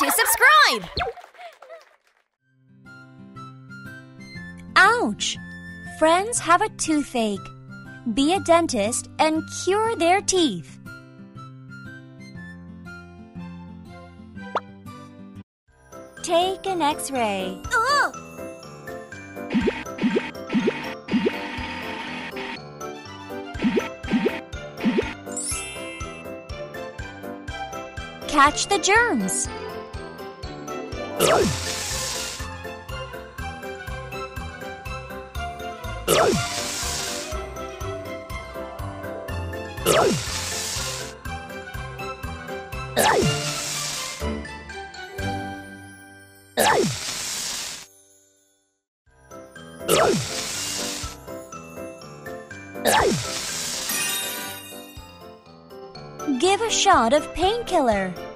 to subscribe! Ouch! Friends have a toothache. Be a dentist and cure their teeth. Take an x ray. Catch the germs. Give a shot of painkiller.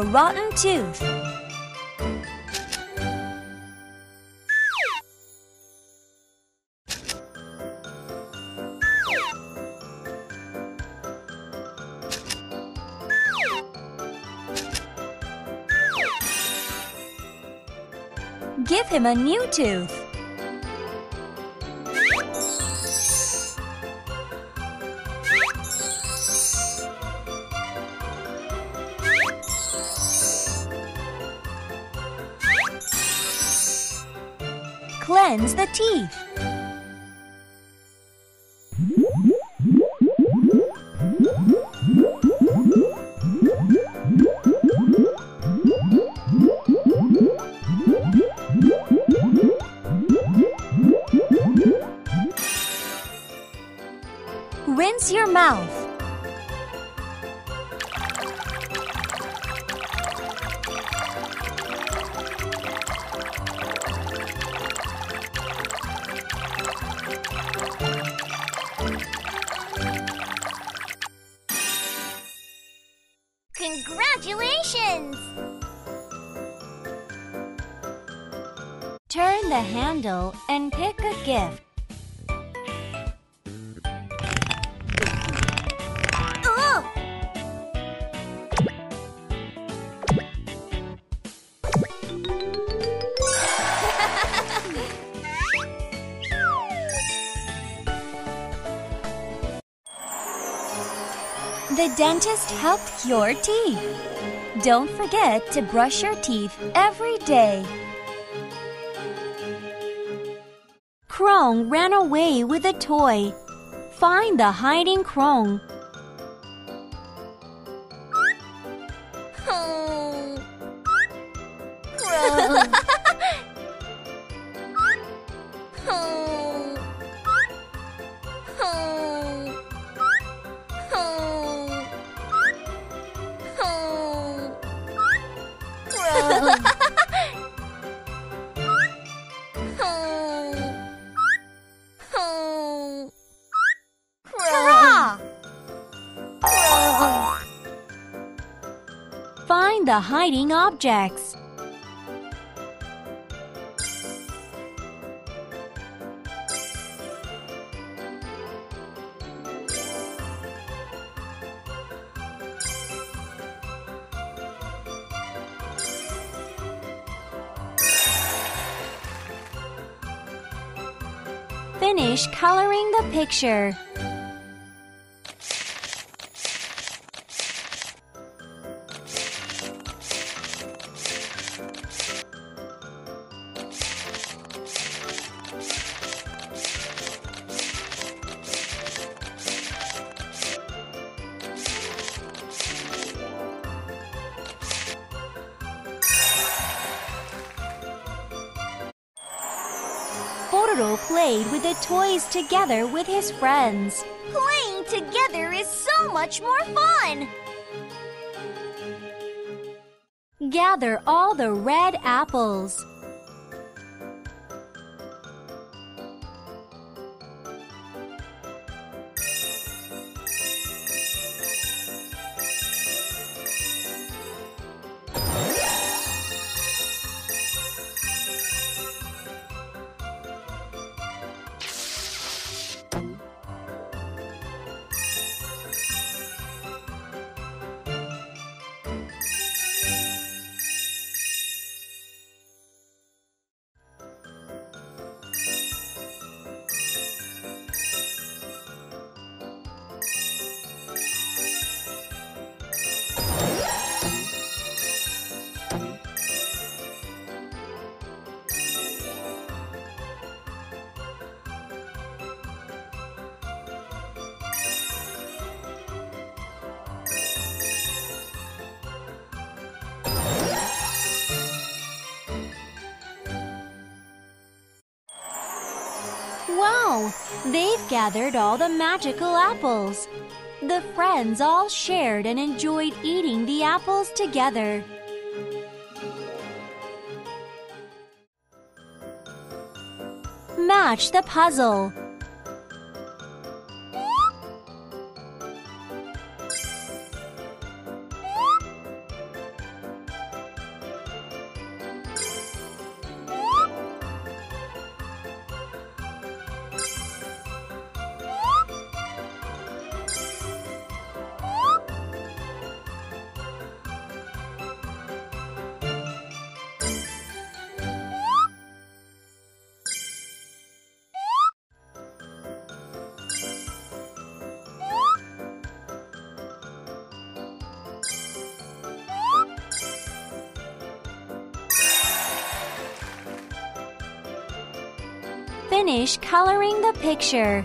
The rotten tooth. Give him a new tooth. Teeth. The dentist helped your teeth. Don't forget to brush your teeth every day. Crong ran away with a toy. Find the hiding Crong. Hiding objects. Finish coloring the picture. Together with his friends. Playing together is so much more fun! Gather all the red apples. They've gathered all the magical apples. The friends all shared and enjoyed eating the apples together. Match the puzzle. Finish coloring the picture.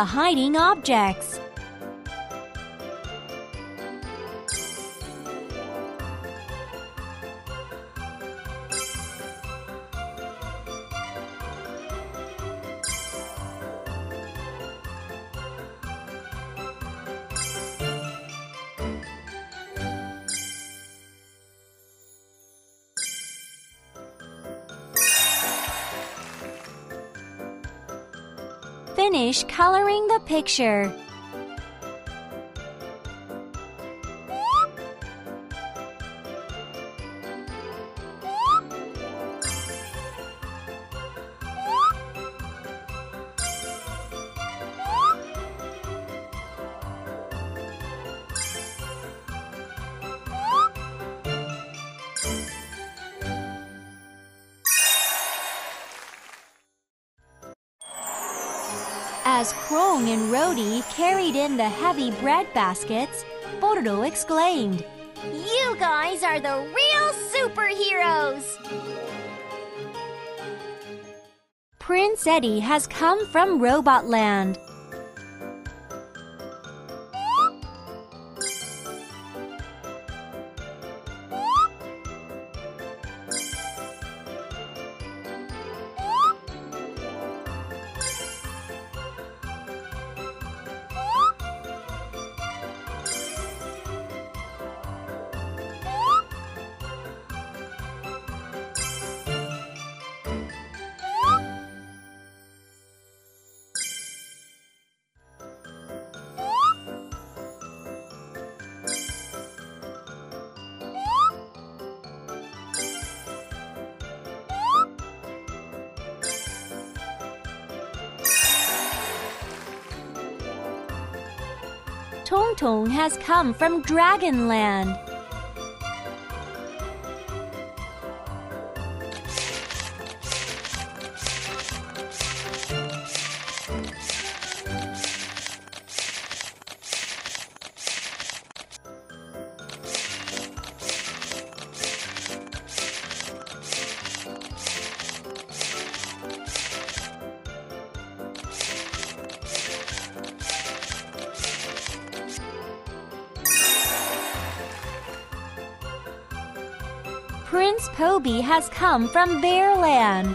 The hiding objects. Finish coloring the picture. In the heavy bread baskets, Pororo exclaimed, You guys are the real superheroes! Prince Eddy has come from Robotland. Has come from Dragonland. Poby has come from Bearland.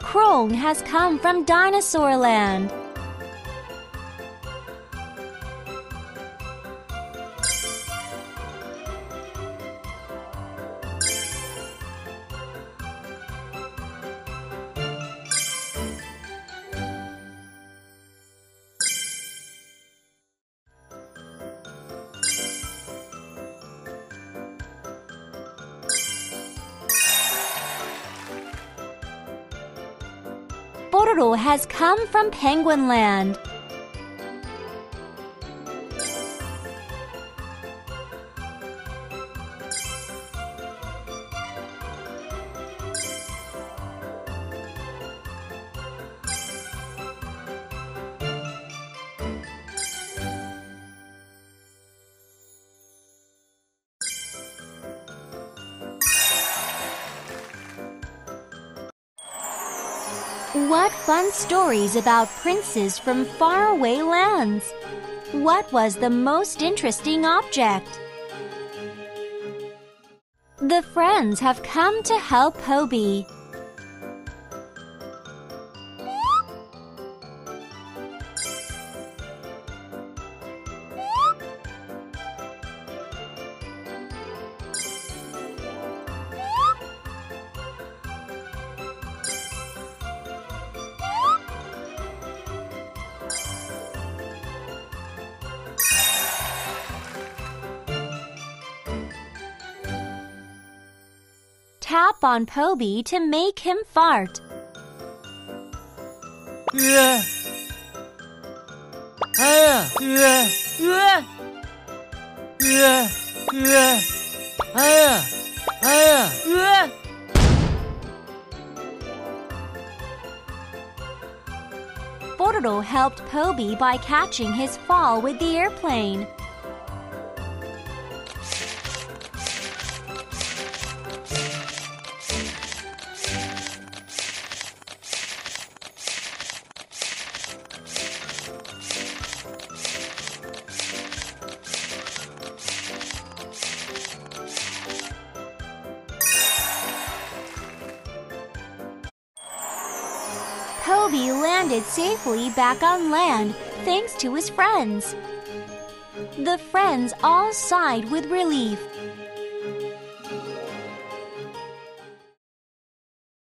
Crong has come from Dinosaur Land. Pororo has come from Penguin Land. Stories about princes from faraway lands! What was the most interesting object? The friends have come to help Hobie. tap on Poby to make him fart. 으아! Pororo helped Poby by catching his fall with the airplane. Landed safely back on land thanks to his friends. The friends all sighed with relief.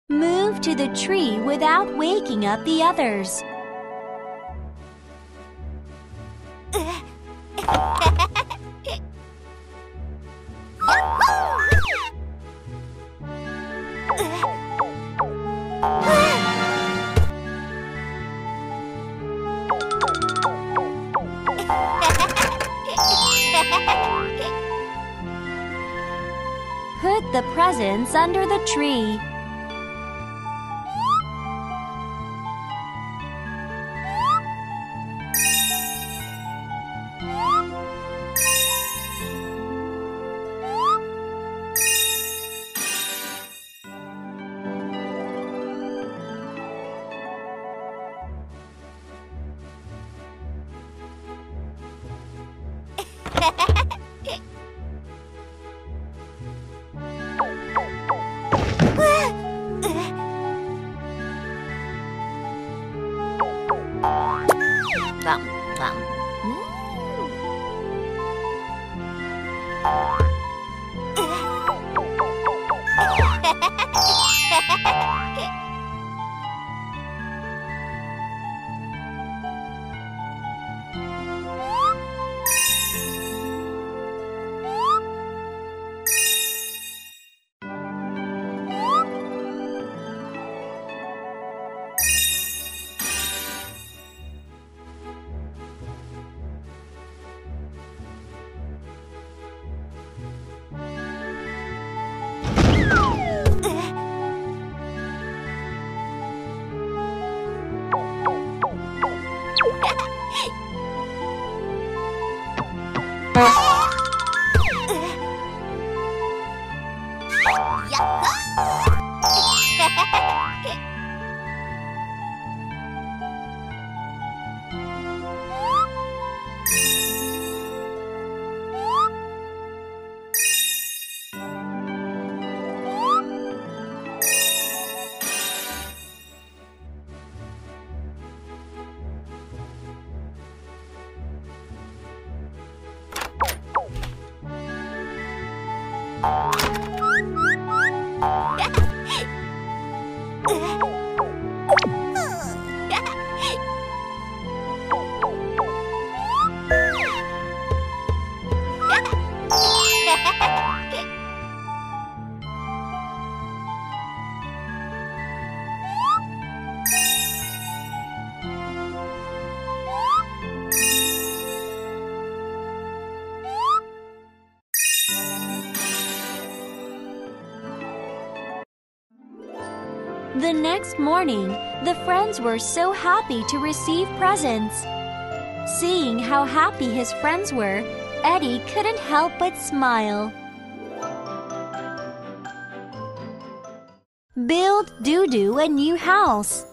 Move to the tree without waking up the others. Under the tree. Morning, the friends were so happy to receive presents. Seeing how happy his friends were, Eddy couldn't help but smile. Build Dudu a new house.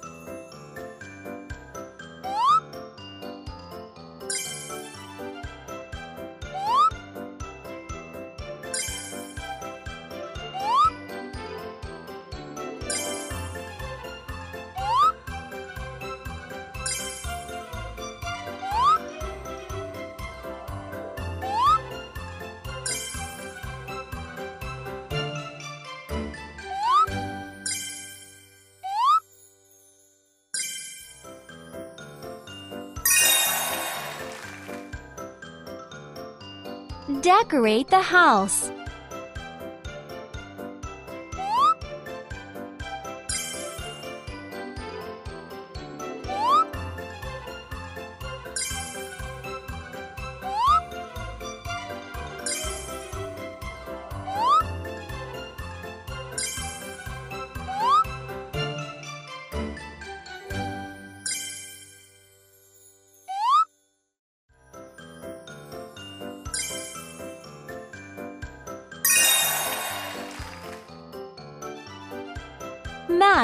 Decorate the house.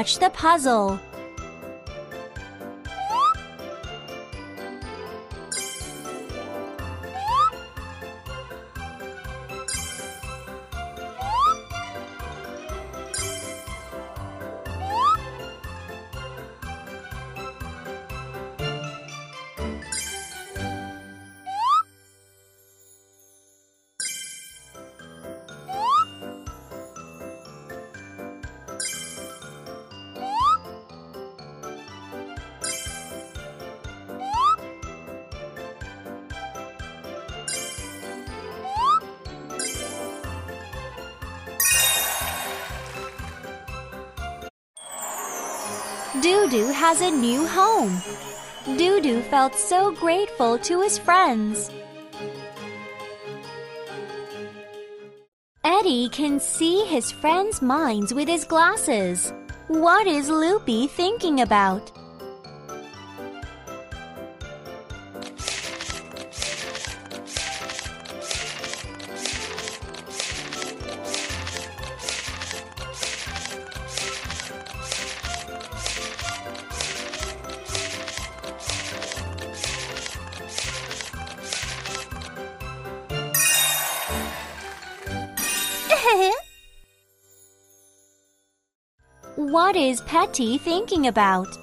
Match the puzzle. Dudu has a new home. Dudu felt so grateful to his friends. Eddy can see his friends' minds with his glasses. What is Loopy thinking about? What is Petty thinking about?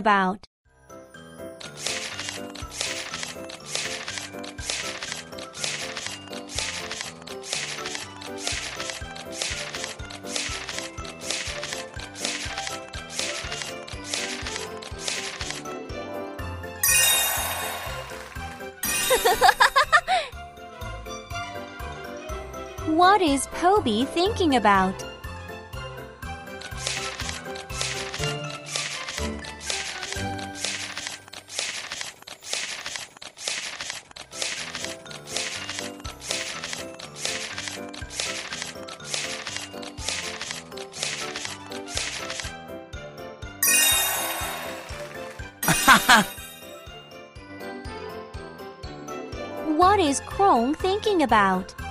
About? what is Poby thinking about? Thinking about?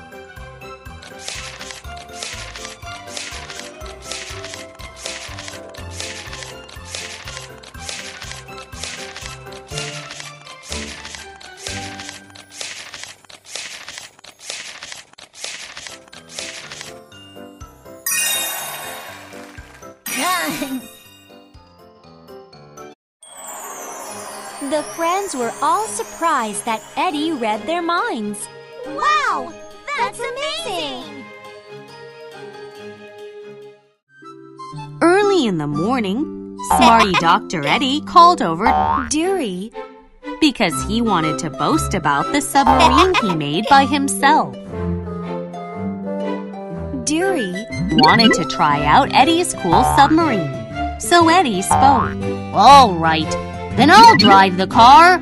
The friends were all surprised that Eddy read their minds. Wow! That's amazing! Early in the morning, smarty Dr. Eddy called over Deary because he wanted to boast about the submarine he made by himself. Deary wanted to try out Eddy's cool submarine. So Eddy spoke. All right, then I'll drive the car.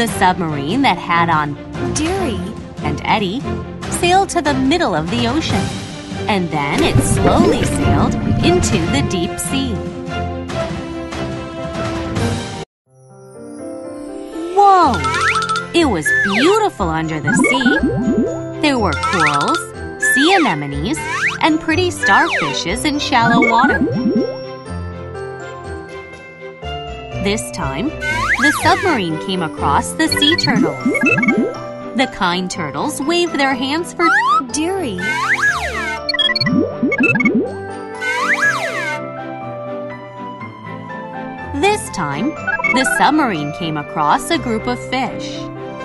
The submarine that had on Deary and Eddy sailed to the middle of the ocean, and then it slowly sailed into the deep sea. Whoa! It was beautiful under the sea. There were corals, sea anemones, and pretty starfishes in shallow water. This time, the submarine came across the sea turtles. The kind turtles waved their hands for Deary. This time, the submarine came across a group of fish.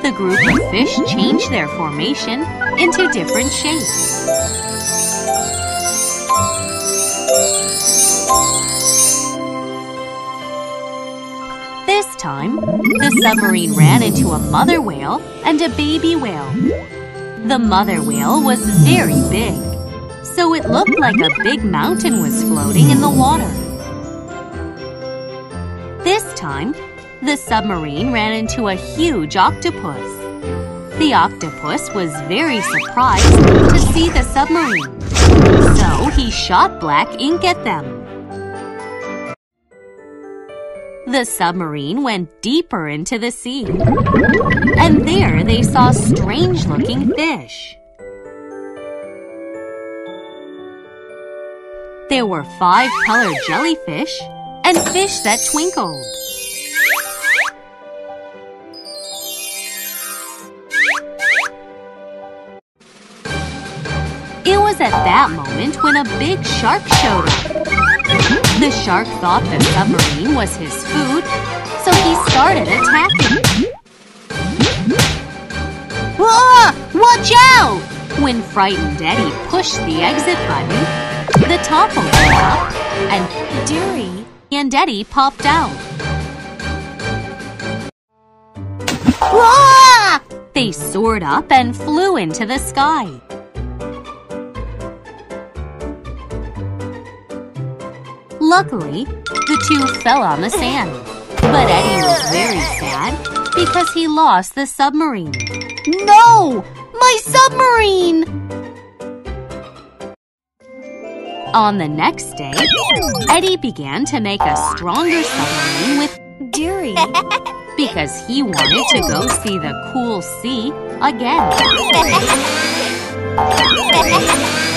The group of fish changed their formation into different shapes. Time, the submarine ran into a mother whale and a baby whale. The mother whale was very big, so it looked like a big mountain was floating in the water. This time, the submarine ran into a huge octopus. The octopus was very surprised to see the submarine, so he shot black ink at them. The submarine went deeper into the sea. And there they saw strange looking fish. There were five colored jellyfish and fish that twinkled. It was at that moment when a big shark showed up. The shark thought the submarine was his food, so he started attacking. Ah! Watch out! When frightened Eddy pushed the exit button, the top opened up, and Deary and Eddy popped out. Ah! They soared up and flew into the sky. Luckily, the two fell on the sand. But Eddy was very sad because he lost the submarine. No! My submarine! On the next day, Eddie began to make a stronger submarine with Deary because he wanted to go see the cool sea again.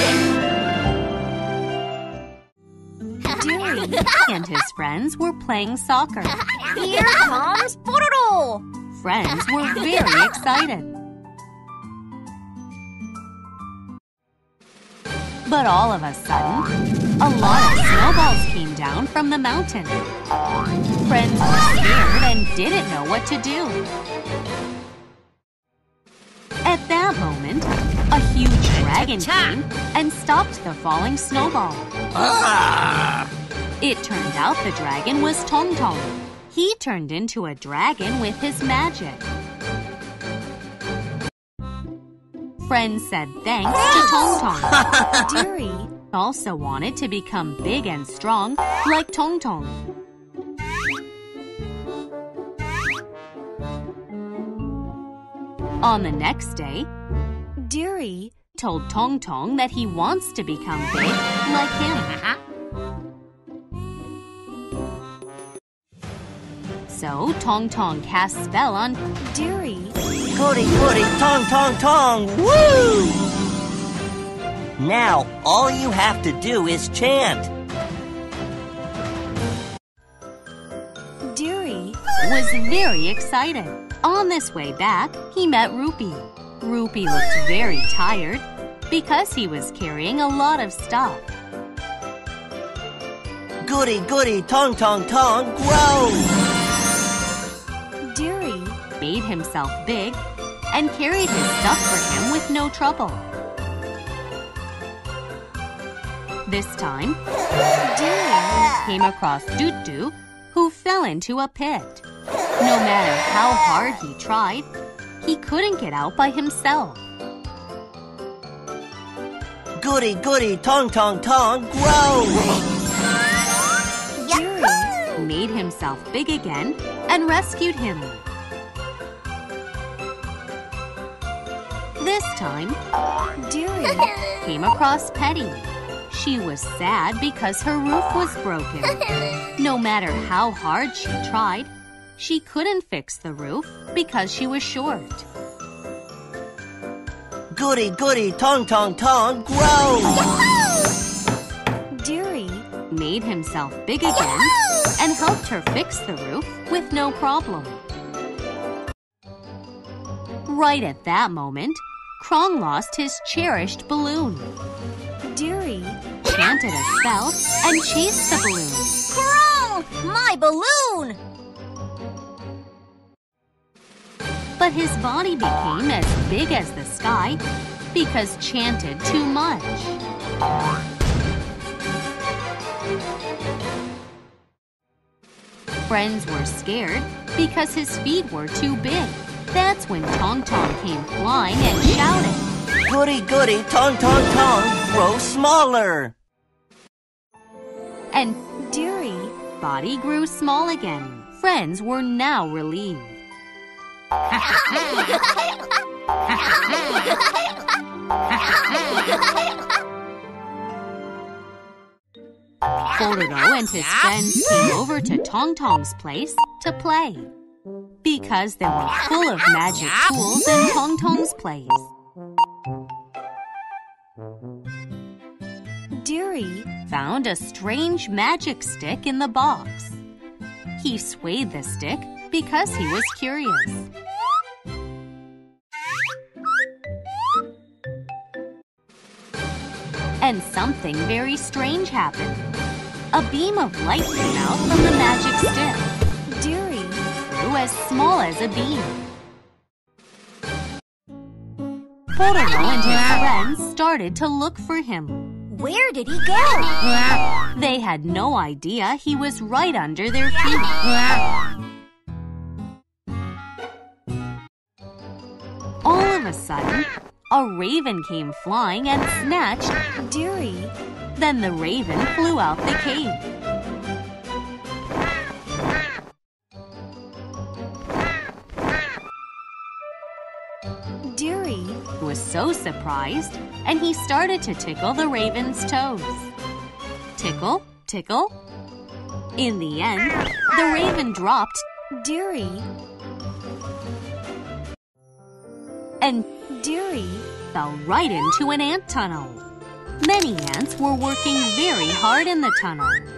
and his friends were playing soccer. Here comes Pororo! Friends were very excited. But all of a sudden, a lot of snowballs came down from the mountain. Friends were scared and didn't know what to do. At that moment, a huge dragon came and stopped the falling snowball. Ah! It turned out the dragon was Tong Tong. He turned into a dragon with his magic. Friends said thanks to Tong Tong. Deary also wanted to become big and strong like Tong Tong. On the next day, Deary told Tong Tong that he wants to become big like him. Uh-huh. So Tong Tong cast spell on Deary. Goody goody tong tong tong woo! Now all you have to do is chant. Deary was very excited. On this way back, he met Rupee. Rupee looked very tired because he was carrying a lot of stuff. Goody goody tong tong tong grow! Made himself big and carried his stuff for him with no trouble. This time, Deary. came across Dutu, who fell into a pit. No matter how hard he tried, he couldn't get out by himself. Goody, goody, tong, tong, tong, grow! Made himself big again and rescued him. This time, Deary. came across Petty. She was sad because her roof was broken. No matter how hard she tried, she couldn't fix the roof because she was short. Goody, goody, tong, tong, tong, grow! Deary. Made himself big again and helped her fix the roof with no problem. Right at that moment, Crong lost his cherished balloon. Deary. chanted a spell and chased the balloon. Crong! My balloon! But his body became as big as the sky because chanted too much. Friends were scared because his feet were too big. That's when Tong Tong came flying and shouted. Goody, goody, tong, tong, tong, grow smaller! And Deary. body grew small again. Friends were now relieved. Pororo and his friends came over to Tong Tong's place to play. Because they were full of magic tools in Tong Tong's place. Deary. Found a strange magic stick in the box. He swayed the stick because he was curious. And something very strange happened. A beam of light came out from the magic stick. As small as a bean. Pororo and his friends started to look for him. Where did he go? They had no idea he was right under their feet. All of a sudden, a raven came flying and snatched. Deary. Then the raven flew out the cave. Was so surprised, and he started to tickle the raven's toes. Tickle, tickle. In the end, the raven dropped Deary. and Deary. fell right into an ant tunnel. Many ants were working very hard in the tunnel.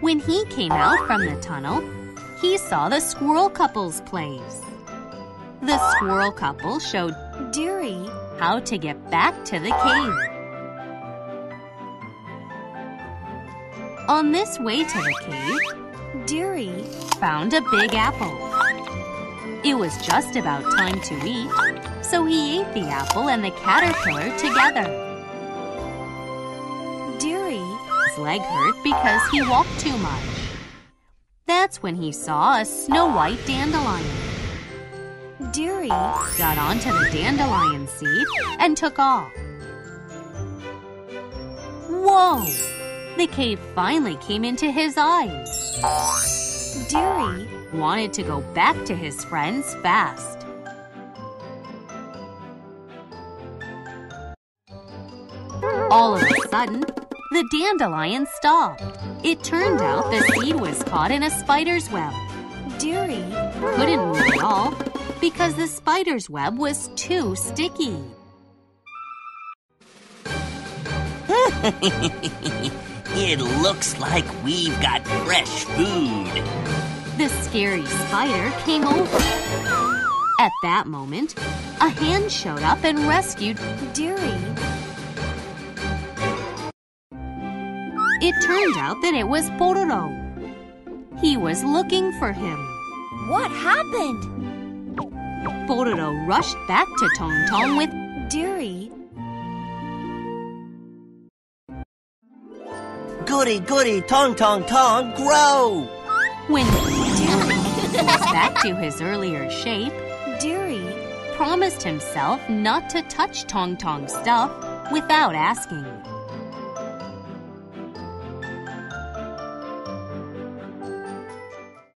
When he came out from the tunnel, he saw the squirrel couple's place. The squirrel couple showed Deary. how to get back to the cave. On this way to the cave, Deary. found a big apple. It was just about time to eat, so he ate the apple and the caterpillar together. His leg hurt because he walked too much. That's when he saw a snow white dandelion, Deary got onto the dandelion seed, and took off. Whoa! The cave finally came into his eyes. Deary Wanted to go back to his friends fast. All of a sudden, the dandelion stopped. It turned out the seed was caught in a spider's web. Deary. Couldn't move at all because the spider's web was too sticky. It looks like we've got fresh food. The scary spider came over. At that moment, a hand showed up and rescued. Deary. It turned out that it was Pororo. He was looking for him. What happened? Pororo rushed back to Tong Tong with Deary, Goody, goody, tong, tong, tong, grow! when Deary was back to his earlier shape, Deary, promised himself not to touch Tong Tong's stuff without asking.